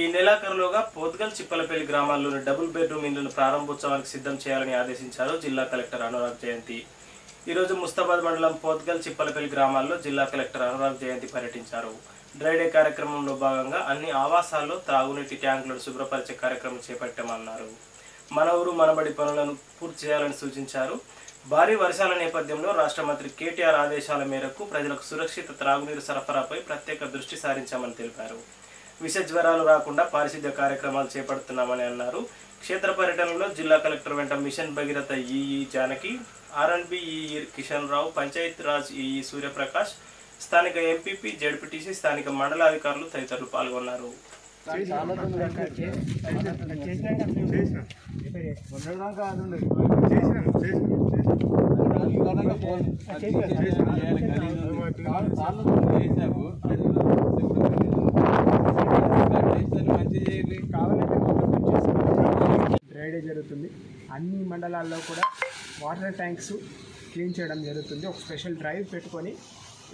ఈ నెలాఖరులోగా పోత్గల్ చిప్పలపల్లి గ్రామాల్లోని double bedroom ఇళ్ళను ప్రారంభోత్సవానికి సిద్ధం చేయాలని ఆదేశించారు జిల్లా కలెక్టర్ అనురాగ్ జయంతి. ఈరోజు ముస్తాబాద్ మండలం పోత్గల్ చిప్పలపల్లి గ్రామాల్లో జిల్లా కలెక్టర్ అనురాగ్ జయంతి పర్యటించారు. డ్రైడే కార్యక్రమంలో భాగంగా అన్ని ఆవాసాల్లో త్రాగునీటి ట్యాంకులను శుభ్రపరిచే కార్యక్రమం చేపట్టామన్నారు. మన ఊరు మనబడి పనులను పూర్తి చేయాలని సూచించారు. భారీ వర్షాల నేపథ్యంలో రాష్ట్ర మంత్రి కేటీఆర్ ఆదేశాల మేరకు ప్రజలకు సురక్షిత త్రాగునీరు సరఫరాపై ప్రత్యేక దృష్టి సారించామని తెలిపారు. విష జ్వరాలు రాకుండా పారిశుద్ధ్య కార్యక్రమాలు చేపడుతున్నామని అన్నారు. క్షేత్ర పర్యటనలో జిల్లా కలెక్టర్ వెంట mission Bhagiratha EE Janaki R N B EE Kishan Rao Panchayat Raj EE Suryaprakash స్థానిక ఎంపీపీ జడ్పీటీసీ స్థానిక మండలాధికారులు తదితరులు పాల్గొన్నారు. కావాలంటే డ్రైడే జరుగుతుంది. అన్ని మండలాల్లో కూడా వాటర్ ట్యాంక్స్ క్లీన్ చేయడం జరుగుతుంది. ఒక స్పెషల్ డ్రైవ్ పెట్టుకొని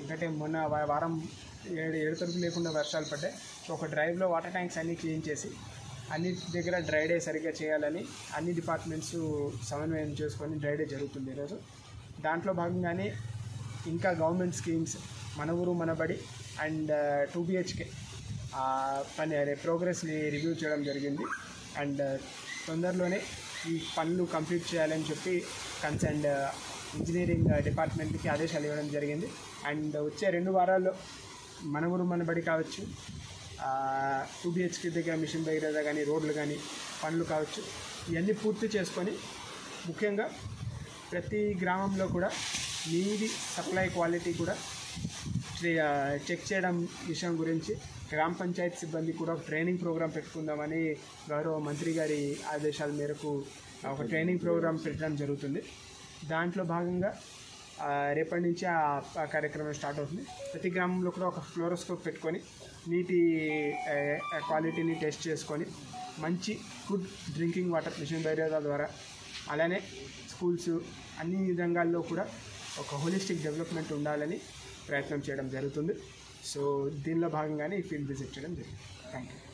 ఎందుకంటే మొన్న వారం ఏడు ఏడు తరపు లేకుండా వర్షాలు పడ్డాయి. ఒక డ్రైవ్లో వాటర్ ట్యాంక్స్ అన్నీ క్లీన్ చేసి అన్ని దగ్గర డ్రై డే సరిగ్గా చేయాలని అన్ని డిపార్ట్మెంట్స్ సమన్వయం చేసుకొని డ్రై డే జరుగుతుంది ఈరోజు. దాంట్లో భాగంగానే ఇంకా గవర్నమెంట్ స్కీమ్స్ మన ఊరు మనబడి అండ్ టూ బిహెచ్కే పని అదే ప్రోగ్రెస్ని రివ్యూ చేయడం జరిగింది. అండ్ తొందరలోనే ఈ పనులు కంప్లీట్ చేయాలని చెప్పి కన్సర్న్ ఇంజనీరింగ్ డిపార్ట్మెంట్కి ఆదేశాలు ఇవ్వడం జరిగింది. అండ్ వచ్చే రెండు వారాల్లో మన ఊరు మన బడి కావచ్చు టూ బిహెచ్కి దగ్గర మిషన్ దగ్గర కానీ రోడ్లు కానీ పనులు కావచ్చు ఇవన్నీ పూర్తి చేసుకొని ముఖ్యంగా ప్రతి గ్రామంలో కూడా నీటి సప్లై క్వాలిటీ కూడా చెక్ చేయడం విషయం గురించి గ్రామ పంచాయత్ సిబ్బంది కూడా ఒక ట్రైనింగ్ ప్రోగ్రాం పెట్టుకుందామని గౌరవ మంత్రి గారి ఆదేశాల మేరకు ఒక ట్రైనింగ్ ప్రోగ్రాం పెట్టడం జరుగుతుంది. దాంట్లో భాగంగా రేపటి నుంచి ఆ కార్యక్రమం స్టార్ట్ అవుతుంది. ప్రతి గ్రామంలో కూడా ఒక ఫ్లోరోస్కోప్ పెట్టుకొని నీటి క్వాలిటీని టెస్ట్ చేసుకొని మంచి good drinking water mission Bhairava ద్వారా అలానే స్కూల్స్ అన్ని రంగాల్లో కూడా ఒక హోలిస్టిక్ డెవలప్మెంట్ ఉండాలని ప్రయత్నం చేయడం జరుగుతుంది. సో దీనిలో భాగంగానే ఈ ఫీల్డ్ విజిట్ చేయడం జరిగింది. Thank you